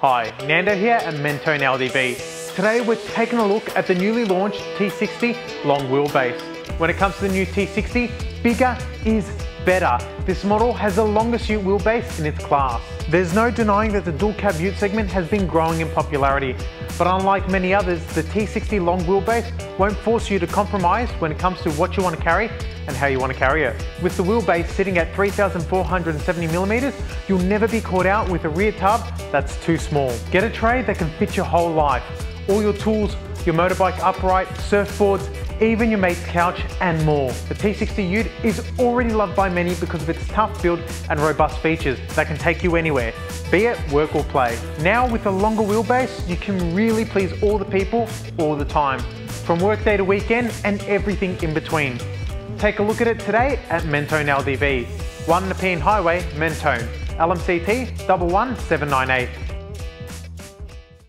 Hi, Nando here at Mentone LDV. Today we're taking a look at the newly launched T60 long wheelbase. When it comes to the new T60, bigger is better. This model has the longest ute wheelbase in its class. There's no denying that the dual cab ute segment has been growing in popularity, but unlike many others, the T60 long wheelbase won't force you to compromise when it comes to what you want to carry and how you want to carry it. With the wheelbase sitting at 3,470 millimeters, you'll never be caught out with a rear tub that's too small. Get a tray that can fit your whole life. All your tools, your motorbike upright, surfboards, even your mate's couch and more. The T60 Ute is already loved by many because of its tough build and robust features that can take you anywhere, be it work or play. Now with a longer wheelbase, you can really please all the people all the time, from workday to weekend and everything in between. Take a look at it today at Mentone LDV, 1 Nepean Highway, Mentone, LMCT 11798.